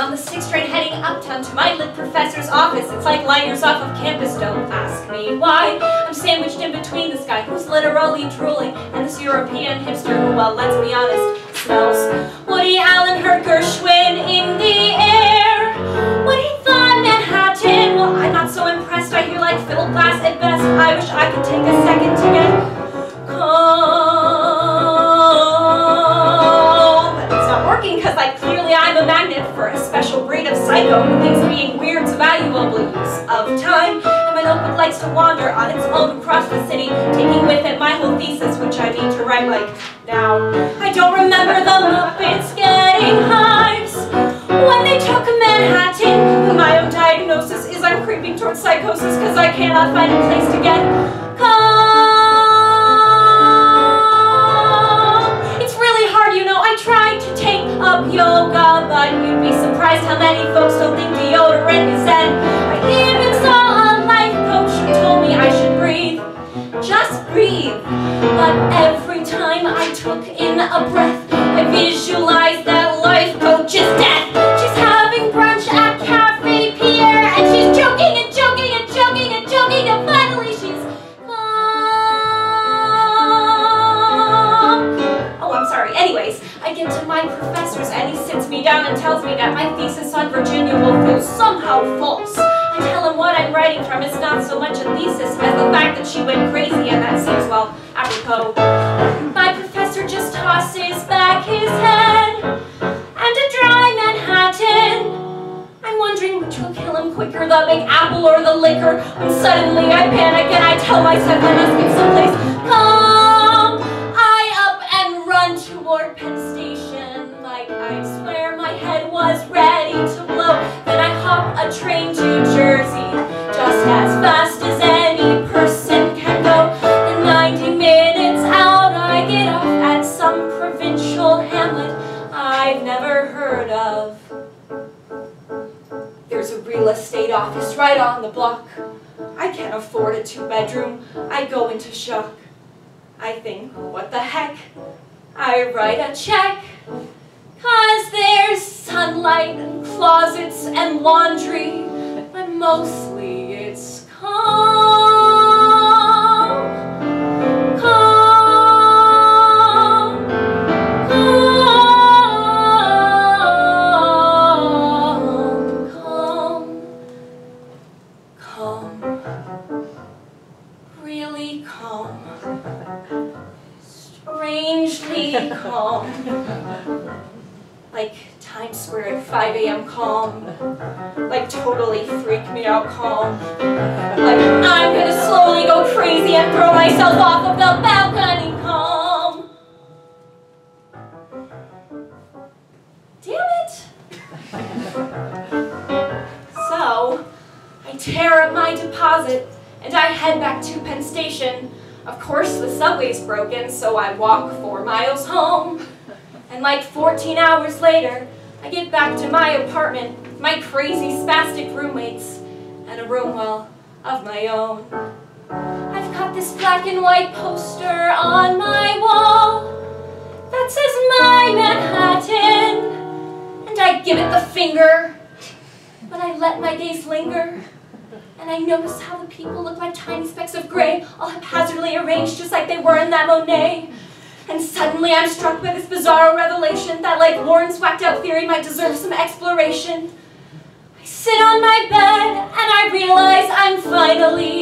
on the 6th train heading uptown to my lit professor's office. It's like light years off of campus, don't ask me why. I'm sandwiched in between this guy who's literally drooling and this European hipster who, well, let's be honest, smells. Woody Allen heard Gershwin of psycho who thinks being weird's valuable use of time. And my notebook likes to wander on its own across the city, taking with it my whole thesis, which I need to write like now. I don't remember the Muppets getting hives when they took Manhattan. My own diagnosis is I'm creeping towards psychosis because I cannot find a place to get calm. Is zen. I even saw a life coach who told me I should breathe. Just breathe. But every time I took in a breath, I visualized that life coach's death. She's Oh. Anyways, I get to my professor's, and he sits me down and tells me that my thesis on Virginia Woolf is somehow false. I tell him what I'm writing from is not so much a thesis as the fact that she went crazy, and that seems, well, apropos. My professor just tosses back his head and a dry Manhattan. I'm wondering which will kill him quicker, the big apple or the liquor. When suddenly I panic and I tell myself I must get someplace calm. I swear my head was ready to blow. Then I hop a train to Jersey just as fast as any person can go. In 90 minutes out, I get off at some provincial hamlet I've never heard of. There's a real estate office right on the block. I can't afford a two-bedroom. I go into shock. I think, what the heck? I write a check. Cause there's sunlight and closets and laundry, but mostly it's calm. Calm. Calm. Calm. Calm. Really calm. Strangely calm. Like Times Square at 5 a.m. calm. Like totally freak me out calm. Like I'm gonna slowly go crazy and throw myself off of the balcony calm. Damn it! So, I tear up my deposit and I head back to Penn Station. Of course, the subway's broken, so I walk four miles home. And like 14 hours later, I get back to my apartment, my crazy spastic roommates, and a room, well, of my own. I've got this black and white poster on my wall that says my Manhattan, and I give it the finger, but I let my gaze linger. And I notice how the people look like tiny specks of gray, all haphazardly arranged just like they were in that Monet. And suddenly I'm struck by this bizarre revelation that, like Warren's whacked out theory, might deserve some exploration. I sit on my bed and I realize I'm finally